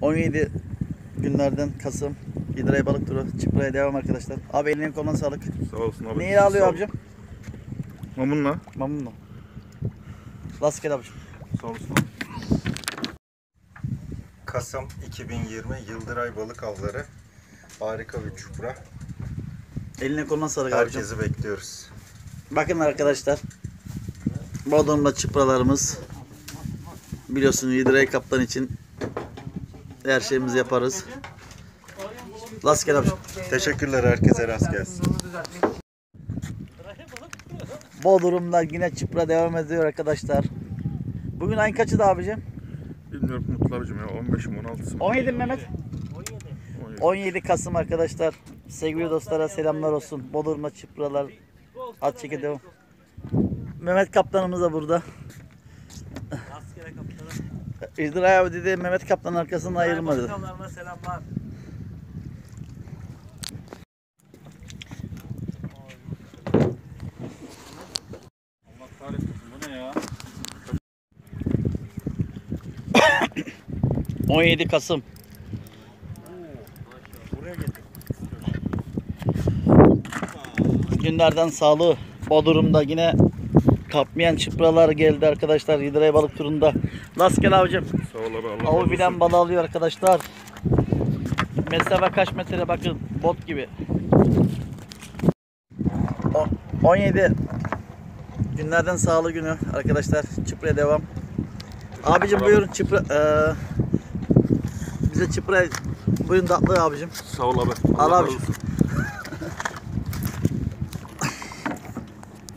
17 günlerden Kasım İdraya balık turu Çıpra'ya devam arkadaşlar. Abi eline koluna sağlık. Sağ olasın abi. Neyi alıyor abicim? Mamunla. Mamun mu? Rastgele abicim. Sağ olasın abi. Kasım 2020 Yıldıray Balık Avları. Harika bir çupra. Eline koluna sağlık abicim. Herkesi bekliyoruz. Bakın arkadaşlar. Bodrum'da çıpralarımız. Biliyorsunuz İdraya kaptan için her şeyimizi yaparız. Rastgele abicim. Teşekkürler herkese rast gelsin. Bodrum'da yine çıpra devam ediyor arkadaşlar. Bugün ayın kaçı da abicim? Bilmiyorum Mutlu abicim ya 15'im 16'sı mı? 17 mi Mehmet. 17. 17 Kasım arkadaşlar. Sevgili dostlara selamlar olsun. Bodrum'da çıpralar. At çeke devam. Mehmet kaptanımız da burada. İzdiray abi dedi Mehmet kaptanın arkasından ayrılmadı. Balıklarına selamlar. Allah kahretsin bu ne ya? 17 Kasım. Günlerden sağlığı. Bodrum'da yine kapmayan çıpralar geldi arkadaşlar. İdray balık turunda. Rastgele avcım. Sağ ol abi Avı bilen balı alıyor arkadaşlar. Mesafe kaç metre bakın. Bot gibi. O- 17 günlerden sağlı günü arkadaşlar. Çıpraya devam. Abicim buyurun çıpra. eee, bize çıpra buyurun tatlı abicim. Sağ ol abi. Al Allah abi. razı olsun.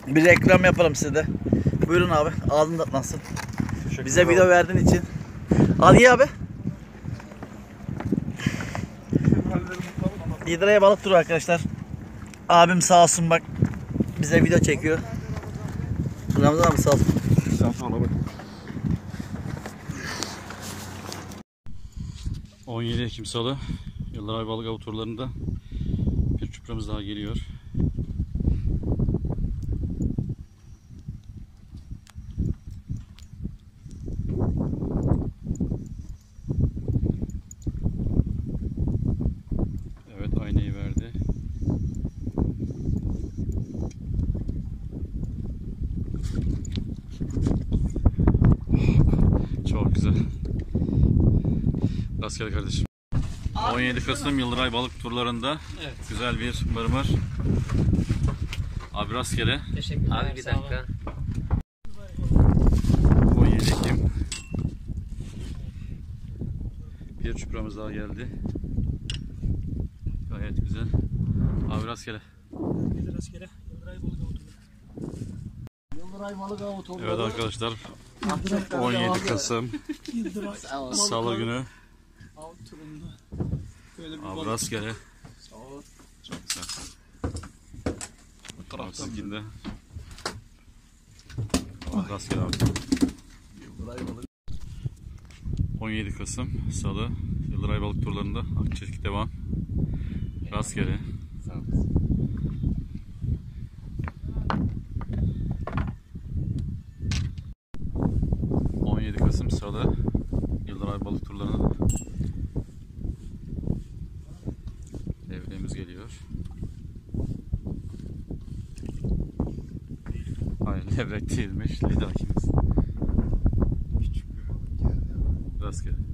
Bir reklam yapalım size de. Buyurun abi. Ağzın tatlansın. Bize video verdiğin için. Al ye abi. İdraya balık turu arkadaşlar. Abim sağ olsun bak. Bize video çekiyor. Ramazan abi sağ olsun. Sağ ol abi. 17 Ekim Salı Yıldıray Balık Avı turlarında bir çupramız daha geliyor. Çok güzel. Rastgele kardeşim. 17 Kasım Yıldıray balık turlarında güzel bir mırmır. Abi rastgele. Teşekkürler. Abi bir dakika. 17 Ekim. Bir çupramız daha geldi. Gayet güzel. Abi rastgele. Rastgele. Yıldıray balık. Evet arkadaşlar 17 Kasım Salı günü Av turunda. Böyle bir Abi balık. rastgele. Sağ ol. Tamam sizinkinde. Abi rastgele abi. 17 Kasım Salı Yıldıray balık turlarında Akçelik devam. Rastgele. Sağ ol. Kasım Salı Yıldır Ay Balık Turları'na devremiz geliyor. Hayır levrek değilmiş lidakimiz. Küçük bir balık geldi. Rastgele.